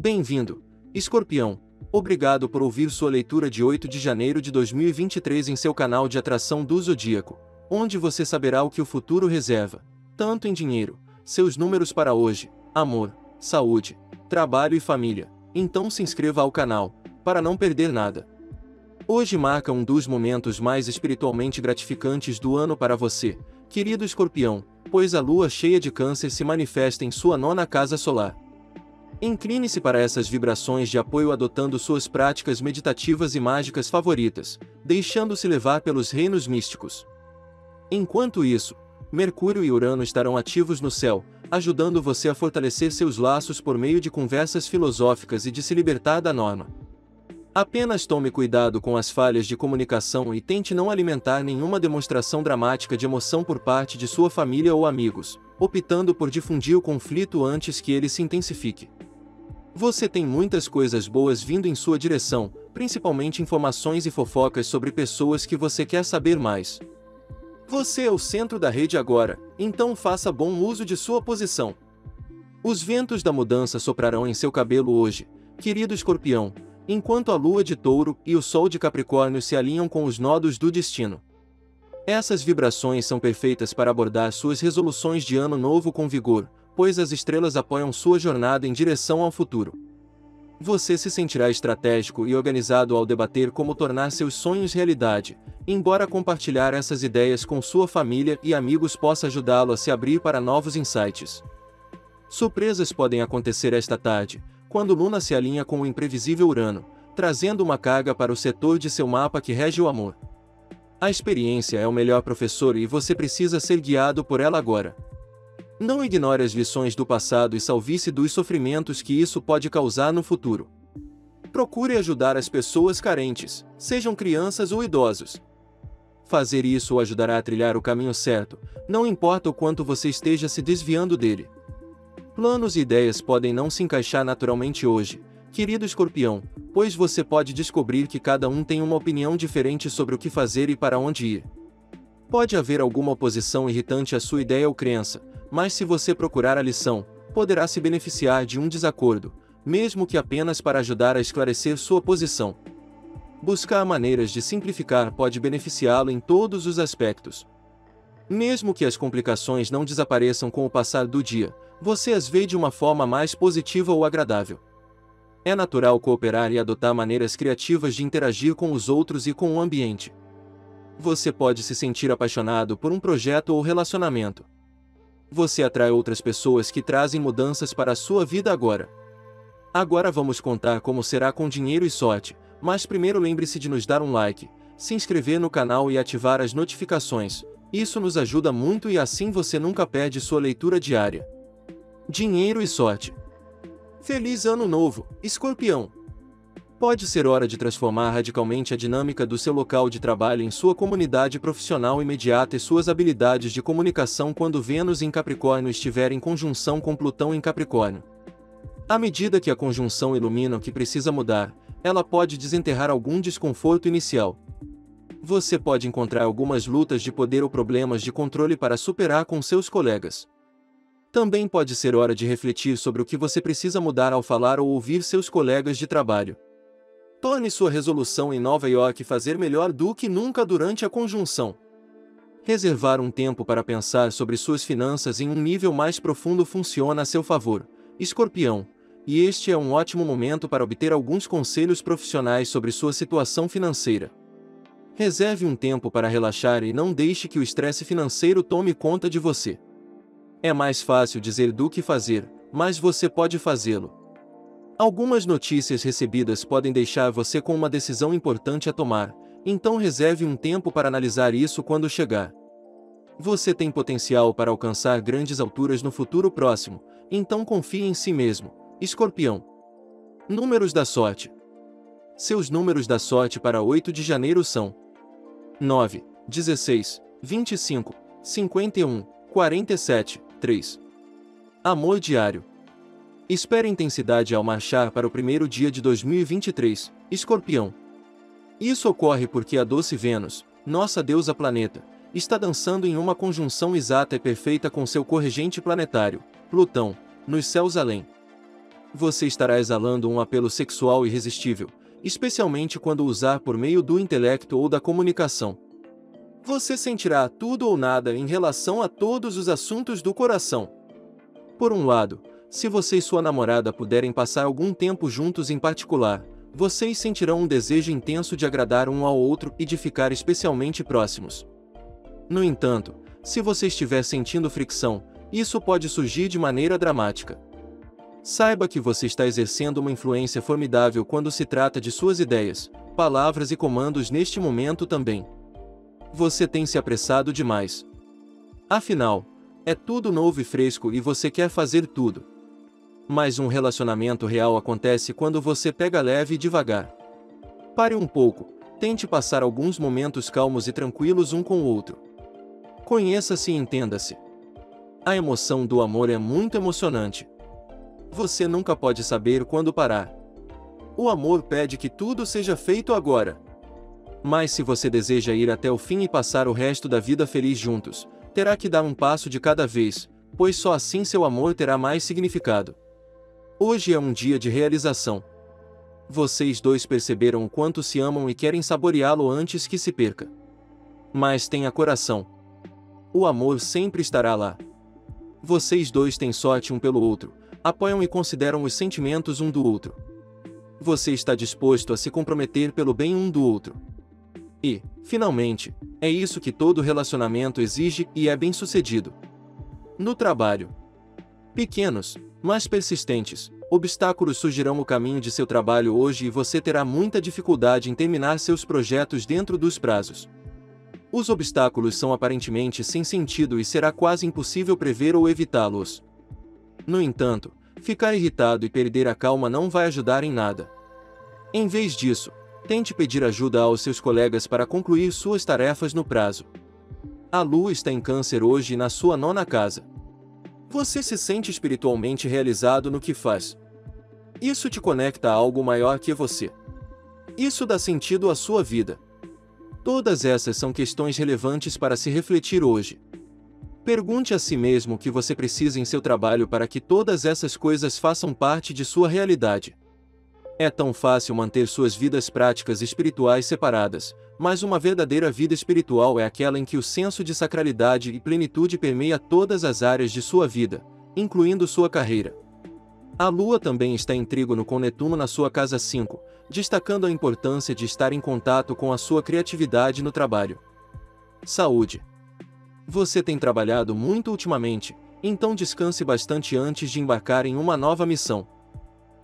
Bem-vindo, Escorpião. Obrigado por ouvir sua leitura de 8 de janeiro de 2023 em seu canal de atração do Zodíaco, onde você saberá o que o futuro reserva, tanto em dinheiro, seus números para hoje, amor, saúde, trabalho e família. Então se inscreva ao canal, para não perder nada. Hoje marca um dos momentos mais espiritualmente gratificantes do ano para você, querido escorpião, pois a lua cheia de câncer se manifesta em sua nona casa solar. Incline-se para essas vibrações de apoio adotando suas práticas meditativas e mágicas favoritas, deixando-se levar pelos reinos místicos. Enquanto isso, Mercúrio e Urano estarão ativos no céu, ajudando você a fortalecer seus laços por meio de conversas filosóficas e de se libertar da norma. Apenas tome cuidado com as falhas de comunicação e tente não alimentar nenhuma demonstração dramática de emoção por parte de sua família ou amigos, optando por difundir o conflito antes que ele se intensifique. Você tem muitas coisas boas vindo em sua direção, principalmente informações e fofocas sobre pessoas que você quer saber mais. Você é o centro da rede agora, então faça bom uso de sua posição. Os ventos da mudança soprarão em seu cabelo hoje, querido escorpião, enquanto a lua de touro e o sol de capricórnio se alinham com os nodos do destino. Essas vibrações são perfeitas para abordar suas resoluções de ano novo com vigor, pois as estrelas apoiam sua jornada em direção ao futuro. Você se sentirá estratégico e organizado ao debater como tornar seus sonhos realidade, embora compartilhar essas ideias com sua família e amigos possa ajudá-lo a se abrir para novos insights. Surpresas podem acontecer esta tarde, quando Luna se alinha com o imprevisível Urano, trazendo uma carga para o setor de seu mapa que rege o amor. A experiência é o melhor professor e você precisa ser guiado por ela agora. Não ignore as lições do passado e salve-se dos sofrimentos que isso pode causar no futuro. Procure ajudar as pessoas carentes, sejam crianças ou idosos. Fazer isso o ajudará a trilhar o caminho certo, não importa o quanto você esteja se desviando dele. Planos e ideias podem não se encaixar naturalmente hoje, querido escorpião, pois você pode descobrir que cada um tem uma opinião diferente sobre o que fazer e para onde ir. Pode haver alguma oposição irritante à sua ideia ou crença, mas se você procurar a lição, poderá se beneficiar de um desacordo, mesmo que apenas para ajudar a esclarecer sua posição. Buscar maneiras de simplificar pode beneficiá-lo em todos os aspectos. Mesmo que as complicações não desapareçam com o passar do dia, você as vê de uma forma mais positiva ou agradável. É natural cooperar e adotar maneiras criativas de interagir com os outros e com o ambiente. Você pode se sentir apaixonado por um projeto ou relacionamento. Você atrai outras pessoas que trazem mudanças para a sua vida agora. Agora vamos contar como será com dinheiro e sorte, mas primeiro lembre-se de nos dar um like, se inscrever no canal e ativar as notificações. Isso nos ajuda muito e assim você nunca perde sua leitura diária dinheiro e sorte. Feliz Ano Novo, Escorpião! Pode ser hora de transformar radicalmente a dinâmica do seu local de trabalho em sua comunidade profissional imediata e suas habilidades de comunicação quando Vênus em Capricórnio estiver em conjunção com Plutão em Capricórnio. À medida que a conjunção ilumina o que precisa mudar, ela pode desenterrar algum desconforto inicial. Você pode encontrar algumas lutas de poder ou problemas de controle para superar com seus colegas. Também pode ser hora de refletir sobre o que você precisa mudar ao falar ou ouvir seus colegas de trabalho. Torne sua resolução em Nova York fazer melhor do que nunca durante a conjunção. Reservar um tempo para pensar sobre suas finanças em um nível mais profundo funciona a seu favor, escorpião, e este é um ótimo momento para obter alguns conselhos profissionais sobre sua situação financeira. Reserve um tempo para relaxar e não deixe que o estresse financeiro tome conta de você. É mais fácil dizer do que fazer, mas você pode fazê-lo. Algumas notícias recebidas podem deixar você com uma decisão importante a tomar, então reserve um tempo para analisar isso quando chegar. Você tem potencial para alcançar grandes alturas no futuro próximo, então confie em si mesmo, escorpião. Números da sorte. Seus números da sorte para 8 de janeiro são 9, 16, 25, 51, 47, 3. Amor diário. Espere intensidade ao marchar para o primeiro dia de 2023, Escorpião. Isso ocorre porque a doce Vênus, nossa deusa planeta, está dançando em uma conjunção exata e perfeita com seu corregente planetário, Plutão, nos céus além. Você estará exalando um apelo sexual irresistível, especialmente quando usar por meio do intelecto ou da comunicação. Você sentirá tudo ou nada em relação a todos os assuntos do coração. Por um lado, se você e sua namorada puderem passar algum tempo juntos em particular, vocês sentirão um desejo intenso de agradar um ao outro e de ficar especialmente próximos. No entanto, se você estiver sentindo fricção, isso pode surgir de maneira dramática. Saiba que você está exercendo uma influência formidável quando se trata de suas ideias, palavras e comandos neste momento também. Você tem se apressado demais. Afinal, é tudo novo e fresco e você quer fazer tudo. Mas um relacionamento real acontece quando você pega leve e devagar. Pare um pouco, tente passar alguns momentos calmos e tranquilos um com o outro. Conheça-se e entenda-se. A emoção do amor é muito emocionante. Você nunca pode saber quando parar. O amor pede que tudo seja feito agora. Mas se você deseja ir até o fim e passar o resto da vida feliz juntos, terá que dar um passo de cada vez, pois só assim seu amor terá mais significado. Hoje é um dia de realização. Vocês dois perceberam o quanto se amam e querem saboreá-lo antes que se perca. Mas tenha coração. O amor sempre estará lá. Vocês dois têm sorte um pelo outro, apoiam e consideram os sentimentos um do outro. Você está disposto a se comprometer pelo bem um do outro. E, finalmente, é isso que todo relacionamento exige e é bem sucedido. No trabalho. Pequenos, mas persistentes, obstáculos surgirão o caminho de seu trabalho hoje e você terá muita dificuldade em terminar seus projetos dentro dos prazos. Os obstáculos são aparentemente sem sentido e será quase impossível prever ou evitá-los. No entanto, ficar irritado e perder a calma não vai ajudar em nada. Em vez disso, tente pedir ajuda aos seus colegas para concluir suas tarefas no prazo. A lua está em Câncer hoje na sua nona casa. Você se sente espiritualmente realizado no que faz. Isso te conecta a algo maior que você. Isso dá sentido à sua vida. Todas essas são questões relevantes para se refletir hoje. Pergunte a si mesmo o que você precisa em seu trabalho para que todas essas coisas façam parte de sua realidade. É tão fácil manter suas vidas práticas espirituais separadas, mas uma verdadeira vida espiritual é aquela em que o senso de sacralidade e plenitude permeia todas as áreas de sua vida, incluindo sua carreira. A Lua também está em trígono com Netuno na sua casa 5, destacando a importância de estar em contato com a sua criatividade no trabalho. Saúde. Você tem trabalhado muito ultimamente, então descanse bastante antes de embarcar em uma nova missão.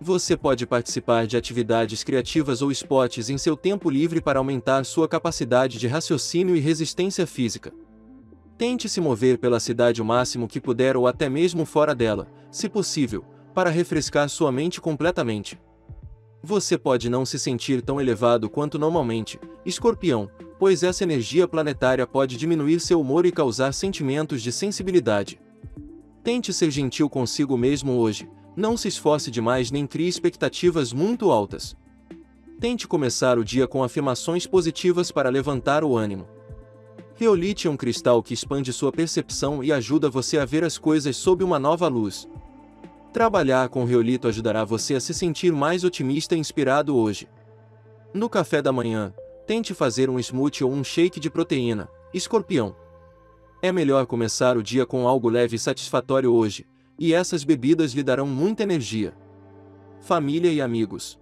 Você pode participar de atividades criativas ou esportes em seu tempo livre para aumentar sua capacidade de raciocínio e resistência física. Tente se mover pela cidade o máximo que puder ou até mesmo fora dela, se possível, para refrescar sua mente completamente. Você pode não se sentir tão elevado quanto normalmente, escorpião, pois essa energia planetária pode diminuir seu humor e causar sentimentos de sensibilidade. Tente ser gentil consigo mesmo hoje, não se esforce demais nem crie expectativas muito altas. Tente começar o dia com afirmações positivas para levantar o ânimo. Reolite é um cristal que expande sua percepção e ajuda você a ver as coisas sob uma nova luz. Trabalhar com Reolito ajudará você a se sentir mais otimista e inspirado hoje. No café da manhã, tente fazer um smoothie ou um shake de proteína, escorpião. É melhor começar o dia com algo leve e satisfatório hoje, e essas bebidas lhe darão muita energia. Família e amigos.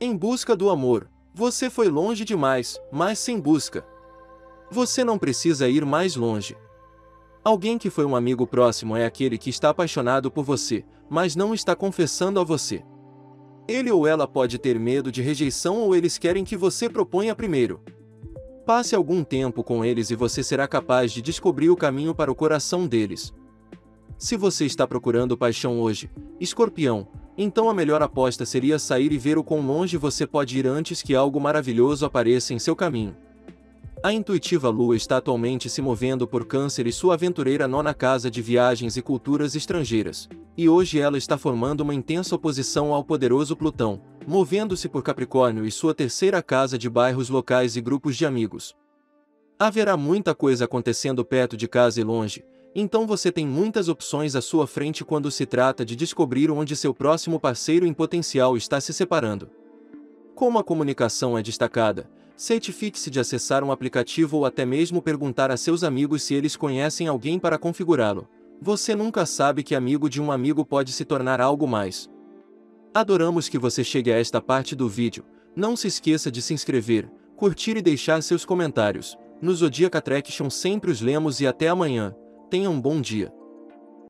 Em busca do amor, você foi longe demais, mas sem busca. Você não precisa ir mais longe. Alguém que foi um amigo próximo é aquele que está apaixonado por você, mas não está confessando a você. Ele ou ela pode ter medo de rejeição ou eles querem que você proponha primeiro. Passe algum tempo com eles e você será capaz de descobrir o caminho para o coração deles. Se você está procurando paixão hoje, escorpião, então a melhor aposta seria sair e ver o quão longe você pode ir antes que algo maravilhoso apareça em seu caminho. A intuitiva lua está atualmente se movendo por Câncer e sua aventureira nona casa de viagens e culturas estrangeiras, e hoje ela está formando uma intensa oposição ao poderoso Plutão, movendo-se por Capricórnio e sua terceira casa de bairros locais e grupos de amigos. Haverá muita coisa acontecendo perto de casa e longe, Então você tem muitas opções à sua frente quando se trata de descobrir onde seu próximo parceiro em potencial está se separando. Como a comunicação é destacada, certifique-se de acessar um aplicativo ou até mesmo perguntar a seus amigos se eles conhecem alguém para configurá-lo. Você nunca sabe que amigo de um amigo pode se tornar algo mais. Adoramos que você chegue a esta parte do vídeo. Não se esqueça de se inscrever, curtir e deixar seus comentários. No Zodiac Attraction sempre os lemos e até amanhã. Tenha um bom dia.